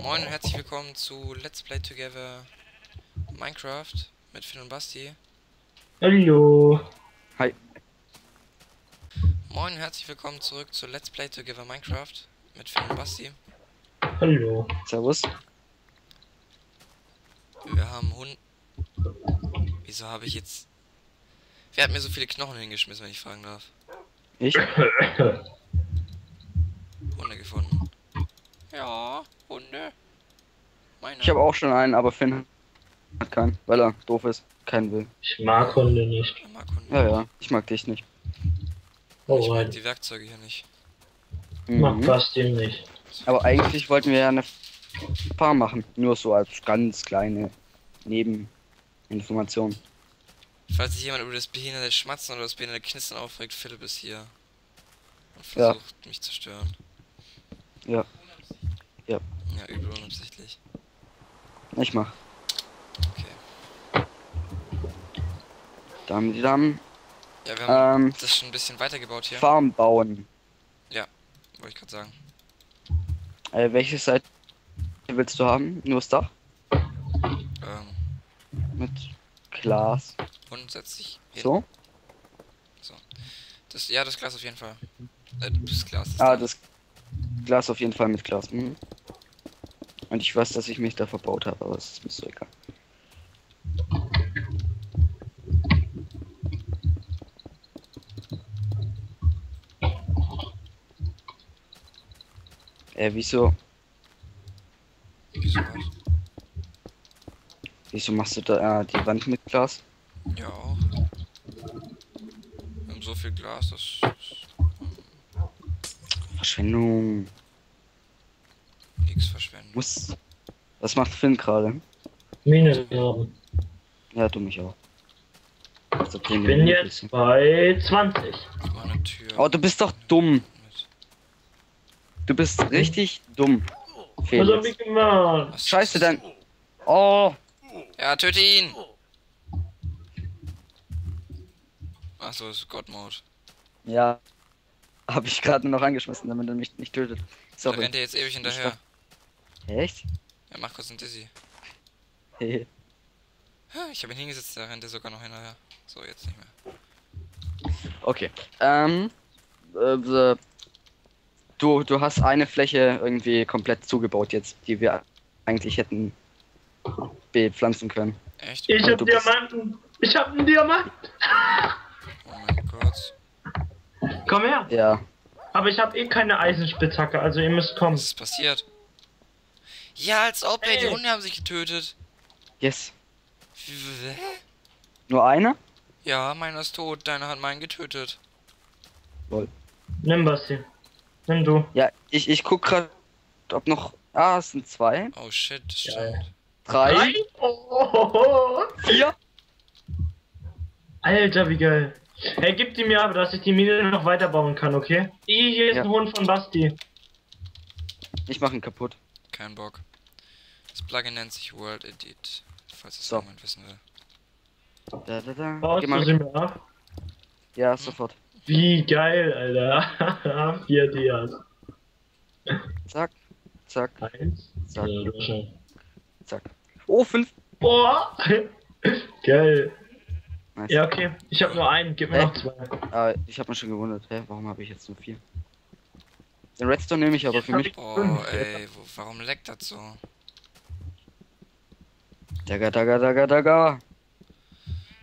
Moin und herzlich willkommen zu Let's Play Together Minecraft mit Finn und Basti. Hallo. Moin und herzlich willkommen zurück zu Let's Play Together Minecraft mit Finn und Basti. Hallo. Servus. Wir haben Hund. Wieso habe ich jetzt. Wer hat mir so viele Knochen hingeschmissen, wenn ich fragen darf? Ich? Hunde gefunden. Ja, Hunde. Meine. Ich habe auch schon einen, aber Finn hat keinen, weil er doof ist. Keinen will. Ich mag Hunde nicht. Ich mag Hunde. Ja, ja, ich mag dich nicht. Oh, ich mag rein. die Werkzeuge hier nicht. Mag Mhm. Basti nicht. Aber eigentlich wollten wir ja eine Farm machen. Nur so als ganz kleine Nebeninformation. Falls sich jemand über das behinderte Schmatzen oder das behinderte Knistern aufregt, Philipp ist hier. Und Ja. versucht mich zu stören. Ja. Ja. Ja, übel unabsichtlich. Ich mach. Okay. Damen die Damen. Ja, wir haben Ähm, das schon ein bisschen weitergebaut hier. Farm bauen. Wollte ich gerade sagen. Äh, welche Seite willst du haben? Nur das Dach? Ähm, Mit Glas. und setz dich hin. So? Das, ja, das Glas auf jeden Fall. Äh, das Glas ist Ah, da. das Glas auf jeden Fall mit Glas. Mhm. Und ich weiß, dass ich mich da verbaut habe, aber es ist mir so egal. Äh, wieso, Wieso was? wieso machst du da äh, die Wand mit Glas? Ja, auch. Wir haben so viel Glas, das ist Verschwendung. Nichts verschwendet. Muss. Was macht Finn gerade? Mine graben. Ja, du mich auch. Also, Ich bin jetzt bei 20. Ich mach eine Tür. Oh, du bist doch dumm. Du bist richtig dumm. Was hab Felix. ich gemacht? Was Scheiße, dann. Oh, Ja, töte ihn! Achso, ist God Mode. ja. Habe ich gerade noch angeschmissen, damit er mich nicht tötet. Da Sorry. rennt er jetzt ewig hinterher. Echt? Ja, mach kurz einen Dizzy. Hehe. Ha, Ich habe ihn hingesetzt, da rennt er sogar noch hinterher. So, jetzt nicht mehr. okay. Ähm. Äh, äh, du, du hast eine Fläche irgendwie komplett zugebaut jetzt, die wir eigentlich hätten bepflanzen können. Echt? Ich Aber hab Diamanten. Ich hab einen Diamant. Oh mein Gott. Komm her. Ja. Aber ich hab eh keine Eisenspitzhacke, also ihr müsst kommen. Was ist passiert? Ja, als ob, ey, die. Hunde haben sich getötet. Yes. Hä? Nur eine? Ja, meiner ist tot, deiner hat meinen getötet. Nimm Basti. Nimm du. Ja, ich, ich guck grad, ob noch. Ah, es sind zwei, Oh shit, das Ja, stimmt. drei, Oh, oh, oh, oh. vier. Alter, wie geil. Hey, gib die mir aber, dass ich die Mine noch weiterbauen kann, okay? Hier ist Ja. ein Hund von Basti. Ich mach ihn kaputt. Kein Bock. Das Plugin nennt sich World Edit, falls es So. jemand wissen will. Da, da, da. Baust Geh du mal sie weg. mir ab? Ja, sofort. Wie geil, Alter. Vier Dias. Zack, zack, Eins. zack, Ja, du zack. Oh, fünf. Boah! geil. Nice. Ja, okay. Ich habe nur einen, gib mir Hä? noch zwei. Ah, ich habe mich schon gewundert. Hä, warum habe ich jetzt nur vier? Den Redstone nehme ich aber für hab mich. ich- Oh, ey, wo, warum leckt das so? Daga, daga, daga, daga.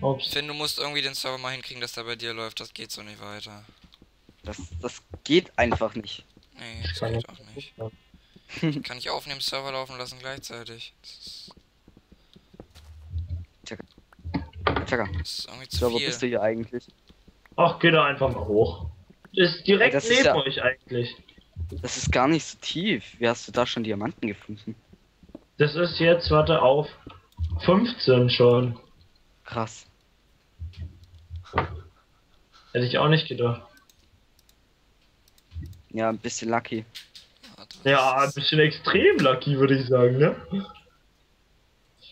Ups. Finn, du musst irgendwie den Server mal hinkriegen, dass der bei dir läuft. Das geht so nicht weiter. Das, das geht einfach nicht. Nee, das Kann geht auch nicht. Kann ich aufnehmen, Server laufen lassen gleichzeitig? Ist, ist irgendwie zu So, wo bist du hier eigentlich? Ach, geh da einfach mal hoch. Ist direkt Das ist neben ja- euch eigentlich. Das ist gar nicht so tief. Wie hast du da schon Diamanten gefunden? Das ist jetzt, warte auf, 15 schon. Krass. Hätte ich auch nicht gedacht. Ja, ein bisschen lucky. Ja, ein bisschen extrem lucky, würde ich sagen, ne?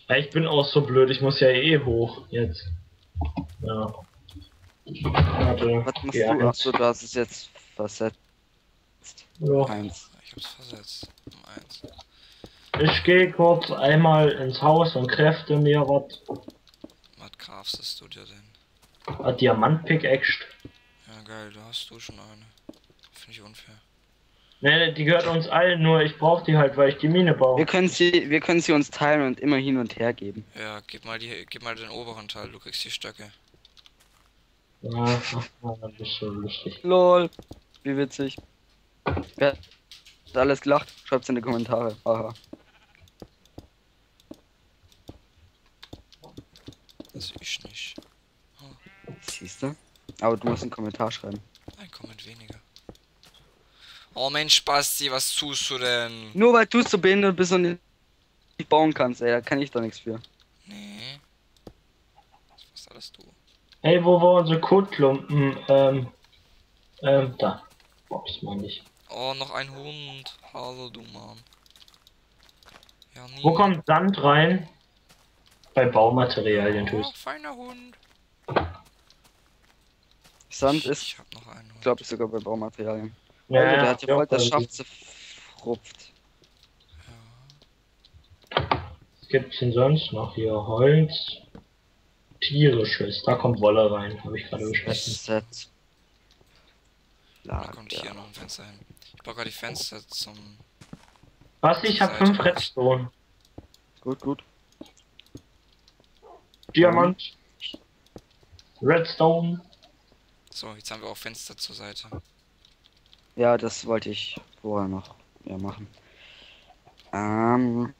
Ja, ich bin auch so blöd, ich muss ja eh hoch jetzt. Ja. Warte. Was machst ja, du? Achso, du hast es jetzt versetzt. Ja. Eins. Ich hab's versetzt. Um eins. Ich gehe kurz einmal ins Haus und kräfte mir was. Was craftest du dir denn? Hat Diamant pickaxe. Ja, geil, da hast du schon eine. Finde ich unfair. Ne, die gehört uns allen, nur ich brauche die halt, weil ich die Mine Wir baue. können sie, wir können sie uns teilen und immer hin und her geben. Ja, gib mal die, gib mal den oberen Teil, du kriegst die Stöcke. Ja, das ist so lustig. Lol. Wie witzig. Wer hat alles gelacht? Schreibt's in die Kommentare. Aha. Das ich nicht. Siehst du? Aber du musst einen Kommentar schreiben. Ein Comment weniger. Oh Mensch, Basti, was tust du denn? Nur weil du so behindert bist und nicht bauen kannst, ey, da kann ich doch nichts für. Nee. Was alles du? Hey, wo war unsere Kotklumpen? Ähm, ähm, da. Box meine ich. Oh, noch ein Hund. Hallo, du Mann. Ja. Wo kommt Sand rein? Bei Baumaterialien Oh, tust. feiner Hund. Sand ich, ist, Ich hab noch einen Hund. glaube ich, sogar bei Baumaterialien. Ja, Alter, der hat ja voll das. Schaft zerfrupft. Was gibt's denn sonst noch hier? Holz. Tierisches. Da kommt Wolle rein, habe ich gerade. Set. Da kommt hier noch ein Fenster hin. Ich baue gerade die Fenster zum. Was? Ich habe fünf. Redstone. Gut, gut. Diamant. Redstone. So, jetzt haben wir auch Fenster zur Seite. Ja, das wollte ich vorher noch ja, machen. Ähm.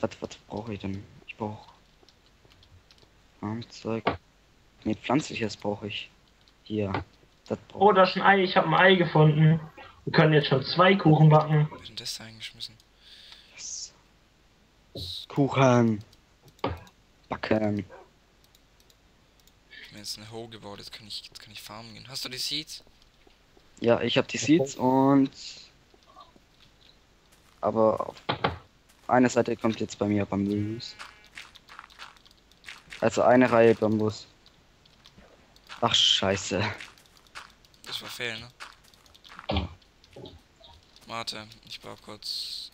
Was, was brauche ich denn? Ich brauche. Armzeug. Ne, pflanzliches brauche ich. Hier. Das Oh, brauche da ist ein Ei. Ich habe ein Ei gefunden. Wir können jetzt schon zwei Kuchen backen. Wer denn das da eingeschmissen? ich. Kuchen. Backen. Ich hab mir jetzt eine Hole gebaut, jetzt kann ich, jetzt kann ich farmen gehen. Hast du die Seeds? Ja, ich habe die Seeds und. Aber auf eine Seite kommt jetzt bei mir Bambus. Also eine Reihe Bambus. Ach scheiße. Das war fail, ne? Ja. Warte, ich baue kurz.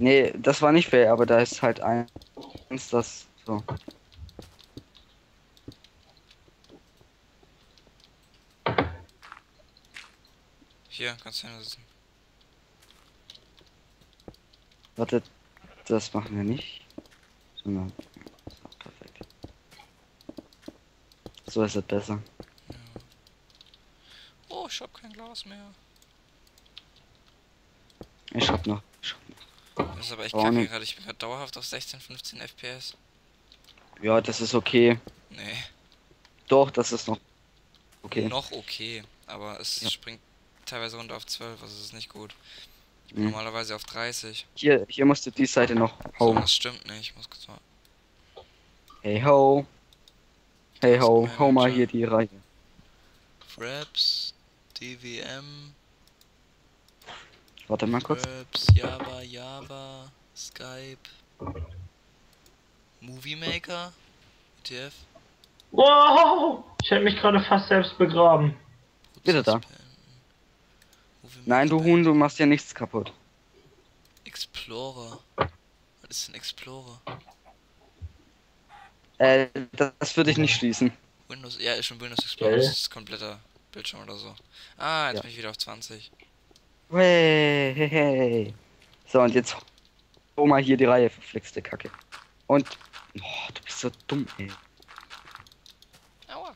Nee, das war nicht fair, aber da ist halt eins das so. Hier, kannst du hinsetzen. Warte, das machen wir nicht. Sondern. So, perfekt. So ist es besser. Oh, ich hab kein Glas mehr. Ich hab noch. Das ist aber echt kacke gerade. Ich bin gerade dauerhaft auf 16, 15 FPS. Ja, das ist okay. Nee, Doch, das ist noch okay. noch okay. Aber es Ja. springt teilweise runter auf 12, also es ist nicht gut. Ich bin Mhm. normalerweise auf 30. Hier, hier musst du die Seite noch So, hauen. das stimmt nicht. Ich muss kurz mal. Hey ho. Hey ho, hau mal hier die Reihe. Fraps, DWM, Warte mal kurz. Fraps, Java, Java, Skype, Movie Maker, ETF. Wow! Ich hätte mich gerade fast selbst begraben. Bitte da. Nein, du Huhn, du machst ja nichts kaputt. Explorer. Was ist denn Explorer? Äh, das, würde ich nicht schließen. Windows, ja, ist schon Windows Explorer, Geil. das ist kompletter Bildschirm oder so. Ah, jetzt Ja. bin ich wieder auf 20. Hey, hey, hey. So, und jetzt hau mal hier die Reihe, verflixte Kacke. Und. Oh, du bist so dumm, ey. Aua.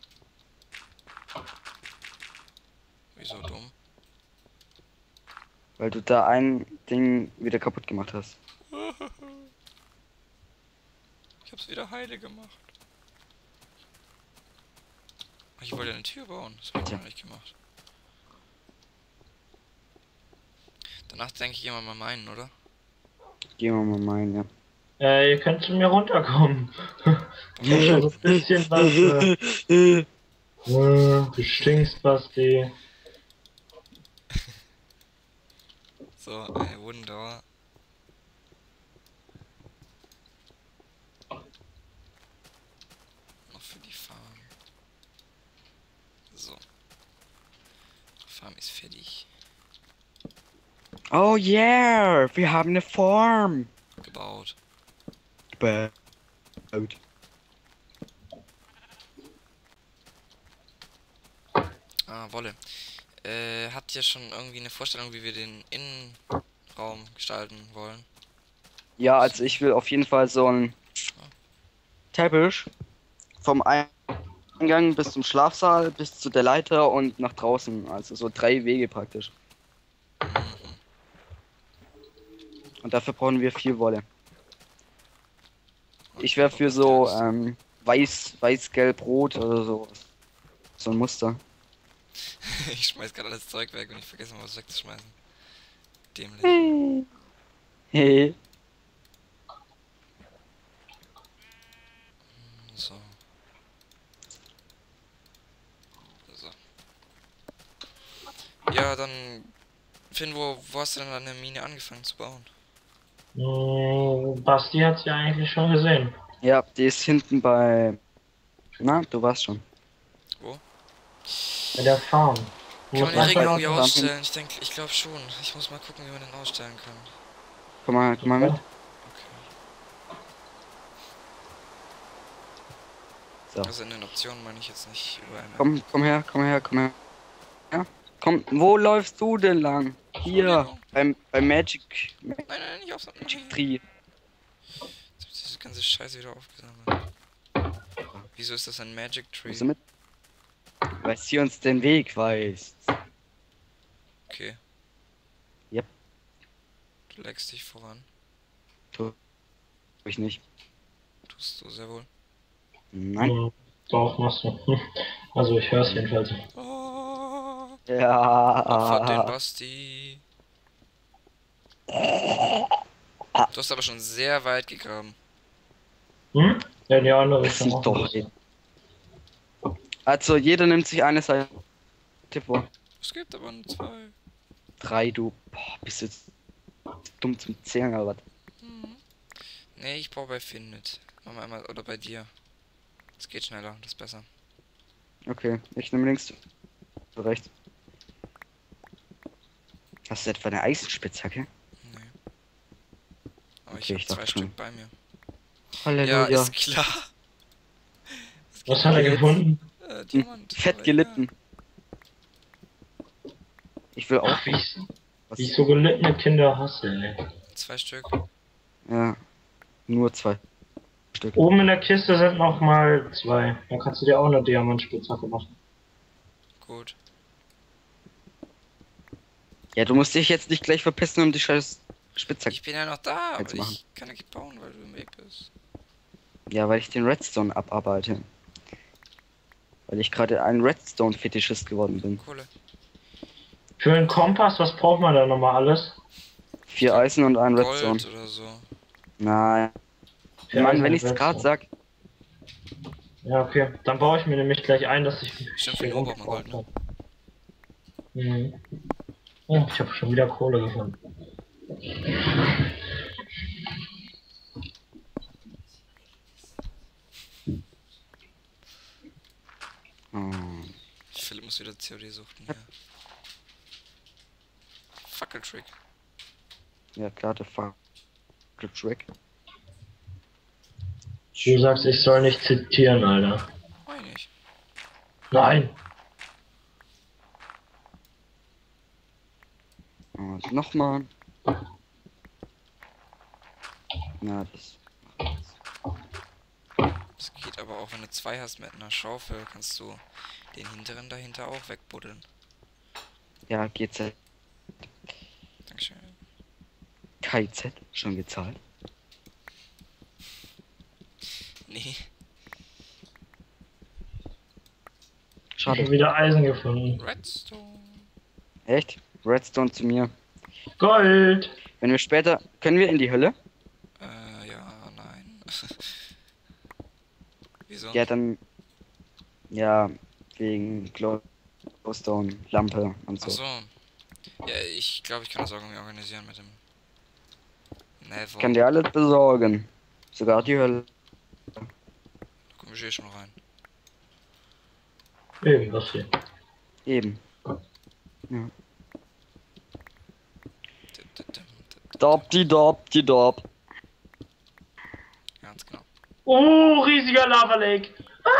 Wieso dumm? Weil du da ein Ding wieder kaputt gemacht hast. Ich hab's wieder heile gemacht. Ich wollte eine Tür bauen, das hab ich noch nicht gemacht. Danach denke ich immer mal meinen, oder? Gehen wir mal meinen, ja. Äh, ihr könnt zu mir runterkommen. Ich hab schon so ein bisschen was. Äh, du stinkst, Basti. So, ein Wunder. Noch für die Farm. So. Die Farm ist fertig. Oh yeah, wir haben eine Farm. gebaut. Gebaut. Ah, Wolle. Äh, habt ihr schon irgendwie eine Vorstellung, wie wir den Innenraum gestalten wollen? Ja, also ich will auf jeden Fall so ein Teppich vom Eingang bis zum Schlafsaal, bis zu der Leiter und nach draußen. Also so drei Wege praktisch. Und dafür brauchen wir viel Wolle. Ich wäre für so ähm, weiß, weiß, gelb, rot oder so. So ein Muster. ich schmeiß gerade alles Zeug weg und ich vergesse mal was wegzuschmeißen. Dämlich. Hey. So. So. Ja, dann. Finn, wo, wo hast du denn deine Mine angefangen zu bauen? Mm, Basti hat's ja eigentlich schon gesehen. Ja, die ist hinten bei. Na, du warst schon. Bei der Farm. Wo Kann man den Ring bei- irgendwie Farm ausstellen? Ich denke, ich glaube schon. Ich muss mal gucken, wie man den ausstellen kann. Komm mal, komm mal mit. Okay. So. Also in den Optionen meine ich jetzt nicht überall. Komm, komm her, komm her, komm her. Ja, komm, wo läufst du denn lang? Hier. Beim, beim Magic, Nein, nein, nicht aufs Magic Tree. Jetzt hab ich diese ganze Scheiße wieder aufgesammelt. Wieso ist das ein Magic Tree? Mit? Weil sie uns den Weg weist. Okay. Yep. Du leckst dich voran. Hab ich nicht. Tust du sehr wohl. Nein. Mm, Doch, machst du. Also ich hör's jedenfalls. Oh, Opfert den Ja. Basti. Du hast aber schon sehr weit gegraben. Hm? Ja, die andere auch. doch. Also jeder nimmt sich eine Seite vor. Es gibt aber nur zwei. Drei, du. Boah, bist du jetzt dumm zum Zählen oder was? Mhm. Nee, ich brauche bei Finn mit. Machen wir einmal, oder bei dir. Es geht schneller, das ist besser. Okay, ich nehme links. Du rechts. Hast du etwa eine Eisenspitzhacke? Aber ich Okay, habe zwei Stück bei mir. Halleluja. Ja, ist klar. Was hat er jetzt. gefunden? Äh, Diamant. Fett aber gelitten. Ich will auch. Ach, wie ich, Was? wie ich so gelittene Kinder hasse, ey. Zwei Stück. Ja. Nur zwei Stück. Oben in der Kiste sind noch mal zwei. Da kannst du dir auch eine Diamantspitzhacke machen. Gut. Ja, du musst dich jetzt nicht gleich verpissen, um die scheiß Spitzhacke. Ich bin ja noch da, aber machen. ich kann ja nicht bauen, weil du im Weg bist. Ja, weil ich den Redstone abarbeite. Weil ich gerade ein Redstone-Fetischist geworden bin. Kohle. Für einen Kompass, was braucht man da nochmal alles? Vier Eisen und ein Redstone. Gold oder so. Nein. Ja, Mann, Eisen wenn und ich's gerade sag. Ja, okay. Dann baue ich mir nämlich gleich ein, dass ich. Stimmt, für den braucht man Gold, ne? Mhm. Oh, ich habe schon wieder Kohle gefunden. Philipp muss wieder COD suchen. Ja. Fackeltrick. Ja, klar, der Fuck. Trick. Du sagst, ich soll nicht zitieren, Alter. Weiß nicht. Nein. Und nochmal. Na, das. Das geht aber auch, wenn du zwei hast mit einer Schaufel, kannst du den hinteren dahinter auch wegbuddeln. Ja, GZ. Dankeschön. KZ. Schon gezahlt. Nee. Ich habe Schade. wieder Eisen gefunden. Redstone. Echt? Redstone zu mir. Gold! Wenn wir später. Können wir in die Hölle? Äh, ja, nein. Wieso? Ja, dann. Ja, wegen Glowstone, Lampe und so. Achso. Ja, ich glaube, ich kann das auch irgendwie organisieren mit dem. Never. Ich kann dir alles besorgen. Sogar die Hölle. Da komm ich eh schon rein. Irgendwas hier. Eben. Der Dab, die dab, die dab. Ganz genau. Oh, riesiger Lava Lake. Ah!